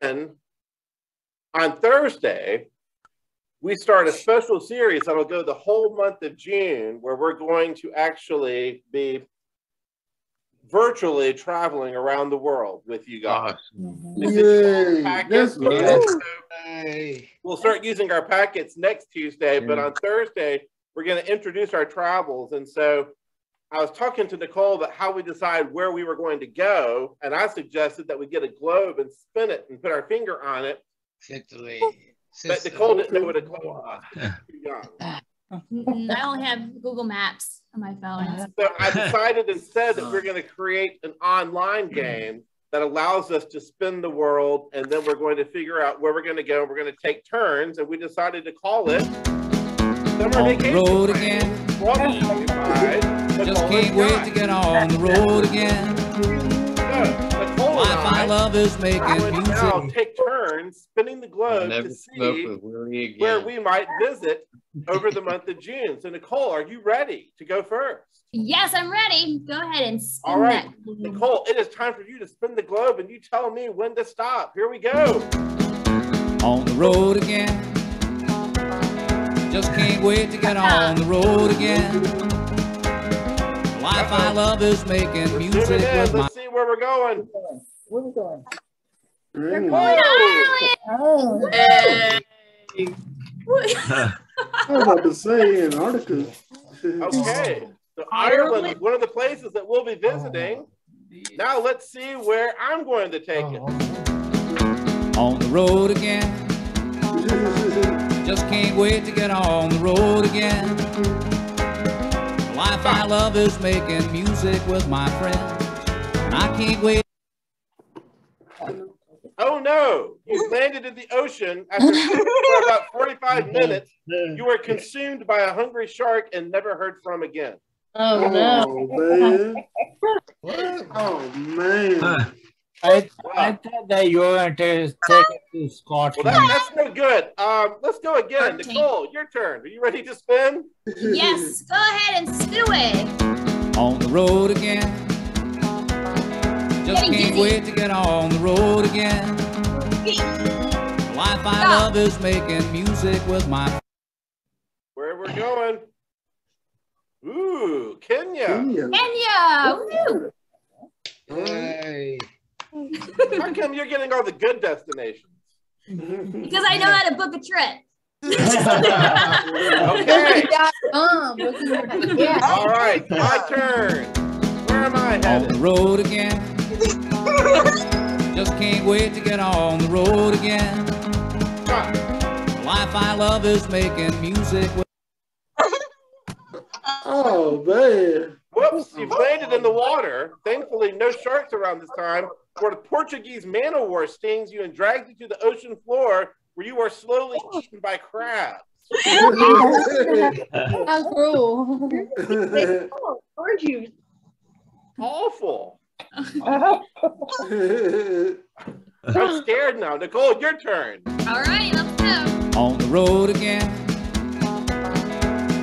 then on Thursday, we start a special series that'll go the whole month of June, where we're going to actually be virtually traveling around the world with you guys. This is Yay, packets. that's We'll start using our packets next Tuesday, but on Thursday, we're going to introduce our travels. And so I was talking to Nicole about how we decide where we were going to go. And I suggested that we get a globe and spin it and put our finger on it. Victory. But Nicole didn't know what a globe was. She was too young. Mm, I only have Google Maps on my phone. So I decided instead that we're going to create an online game that allows us to spin the world, and then we're going to figure out where we're going to go. We're going to take turns, and we decided to call it Summer On the Vacation. road again. brought to you by Just Nicole can't wait Scott. to get on the road again. So, Nicole and love is are making going to now take turns spinning the globe to see with Willie again. where we might visit over the month of June. So, Nicole, are you ready to go first? Yes, I'm ready. Go ahead and spin All right, that. Nicole, it is time for you to spin the globe and you tell me when to stop. Here we go. On the road again. Just can't wait to get on the road again. Wi-Fi love is making We're music zooming in. with my Let's see where we're going. Where we going? Mm. Whoa! Ireland! I was about to say Antarctica. Okay. So Ireland is one of the places that we'll be visiting. Now let's see where I'm going to take it. on the road again. Just can't wait to get on the road again. Wi-Fi love is making music with my friends. And I can't wait. Oh no! You landed in the ocean after for about 45 minutes. You were consumed by a hungry shark and never heard from again. Oh no. Oh man. What? Oh man. Uh, I, I Wow. thought that you were going to take it to Well, that, that's no good. Um, let's go again. Thirteen. Nicole, your turn. Are you ready to spin? Yes, go ahead and spin away. on the road again. Just Getting can't dizzy. wait to get on the road again. Wi-Fi Stop. love is making music with my Where we're going? Ooh, Kenya. Kenya. Kenya! Woo! Hey. How come you're getting all the good destinations? Because I know how to book a trip. Okay. Um, yeah. All right, my turn. Where am I on the road again. Just can't wait to get on the road again. The life I love is making music with Oh man. Whoops, you've landed in the water. Thankfully, no sharks around this time, where the Portuguese man o' war stings you and drags you to the ocean floor where you are slowly oh. eaten by crabs. How cruel. Orange juice. Awful. I'm scared now. Nicole, your turn. All right, let's go. on the road again.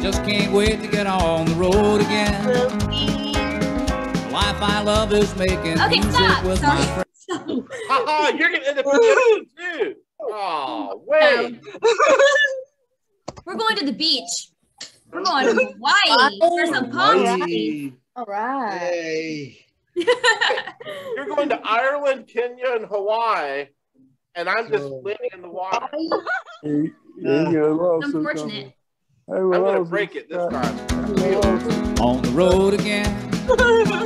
Just can't wait to get on the road again. Wi-Fi love is making Okay, music stop. with my Sorry. friends. Stop. Haha, you're gonna end up in the ocean too. Oh, wait. We're going to the beach. We're going to Hawaii for oh, some palm trees. All right. Hey. You're going to Ireland, Kenya, and Hawaii, and I'm just oh. So- landing in the water. Unfortunate. I'm gonna break it this time. on the road again.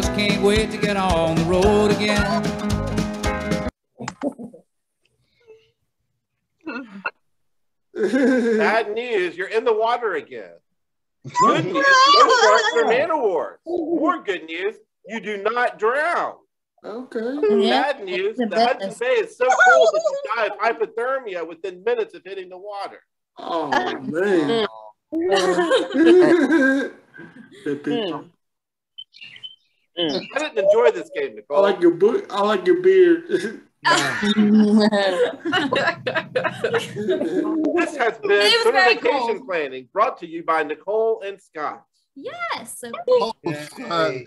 Just can't wait to get on the road again. Bad news, you're in the water again. Good news, no sharks or man o' More good news, you do not drown. okay. Yeah. Bad news, the the Hudson best. Bay is so cold that you die of hypothermia within minutes of hitting the water. Oh man. Hmm. Mm. I didn't enjoy this game, Nicole. I like your book. I like your beard. This has been It Summer Vacation cold. Planning brought to you by Nicole and Scott. yes. So Yeah, hey.